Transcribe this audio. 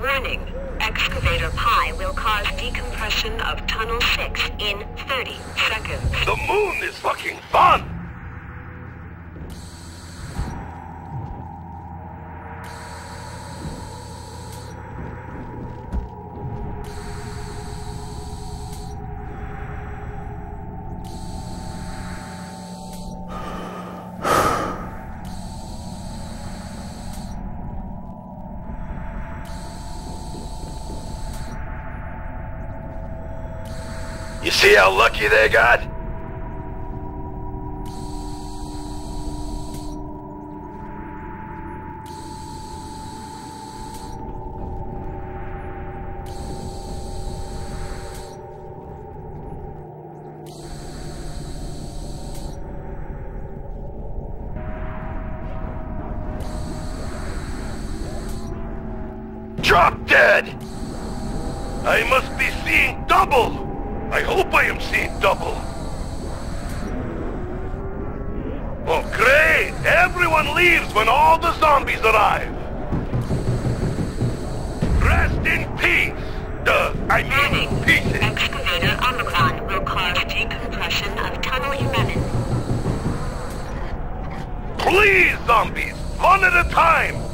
Warning. Excavator Pi will cause decompression of Tunnel 6 in 30 seconds. The moon is fucking fun! You see how lucky they got? Drop dead! I must be seeing double! I hope I am seeing double. Oh, great! Everyone leaves when all the zombies arrive. Rest in peace. Duh, I mean Warning. pieces. Excavator Omicron will cause decompression of Tunnel 11. Please, zombies, one at a time.